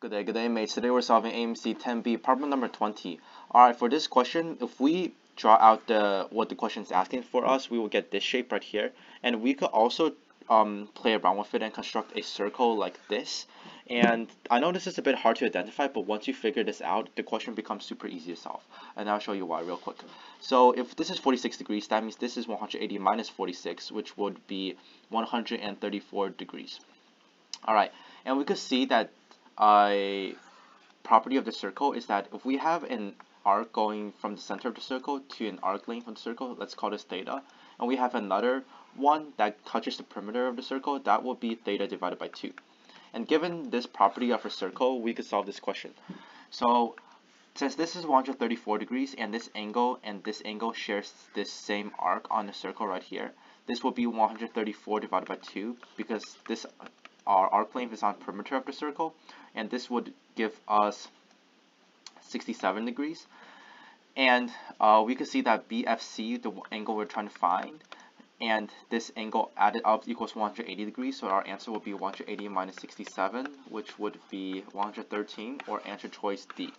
Good day, good day, mates. Today we're solving AMC 10B, problem number 20. Alright, for this question, if we draw out the what the question is asking for us, we will get this shape right here. And we could also um, play around with it and construct a circle like this. And I know this is a bit hard to identify, but once you figure this out, the question becomes super easy to solve. And I'll show you why real quick. So if this is 46 degrees, that means this is 180 minus 46, which would be 134 degrees. Alright, and we could see that a property of the circle is that if we have an arc going from the center of the circle to an arc length of the circle, let's call this theta, and we have another one that touches the perimeter of the circle, that will be theta divided by 2. And given this property of a circle, we could solve this question. So since this is 134 degrees and this angle and this angle shares this same arc on the circle right here, this will be 134 divided by 2 because this our arc length is on perimeter of the circle and this would give us 67 degrees. And uh, we can see that BFC the angle we're trying to find and this angle added up equals 180 degrees so our answer will be 180 minus 67 which would be 113 or answer choice D